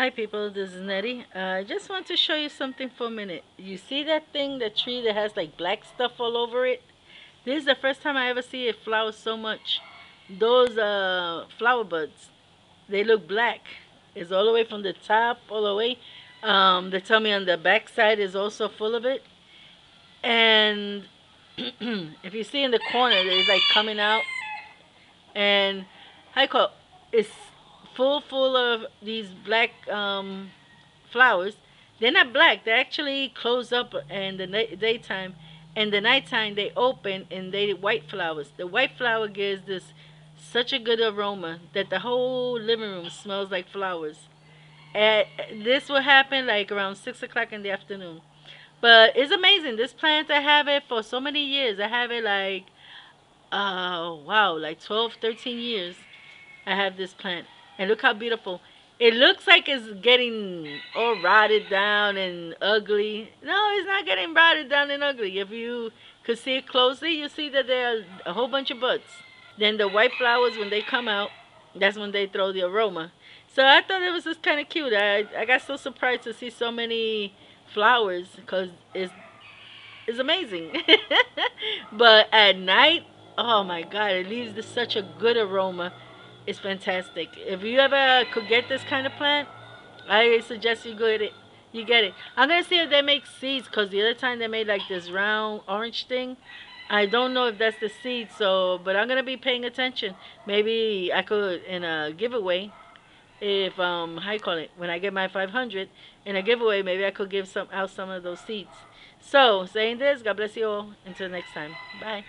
Hi people, this is Nery. Uh, I just want to show you something for a minute. You see that thing, the tree that has like black stuff all over it? This is the first time I ever see it flower so much. Those uh, flower buds, they look black. It's all the way from the top, all the way. Um, they tell me on the back side is also full of it. And if you see in the corner, it's like coming out. And I call it's full full of these black um, flowers. They're not black. They actually close up in the daytime. And the nighttime they open and they white flowers. The white flower gives this such a good aroma that the whole living room smells like flowers. And this will happen like around 6 o'clock in the afternoon. But it's amazing. This plant, I have it for so many years. I have it like, uh, wow, like 12, 13 years. I have this plant. And look how beautiful. It looks like it's getting all rotted down and ugly. No, it's not getting rotted down and ugly. If you could see it closely, you see that there are a whole bunch of buds. Then the white flowers, when they come out, that's when they throw the aroma. So I thought it was just kind of cute. I, I got so surprised to see so many flowers because it's, it's amazing. but at night, oh my God, it leaves such a good aroma. It's fantastic. If you ever could get this kind of plant, I suggest you get it. You get it. I'm gonna see if they make seeds because the other time they made like this round orange thing. I don't know if that's the seed, so but I'm gonna be paying attention. Maybe I could in a giveaway, if um how you call it when I get my 500 in a giveaway, maybe I could give some out some of those seeds. So saying this, God bless you all. Until next time, bye.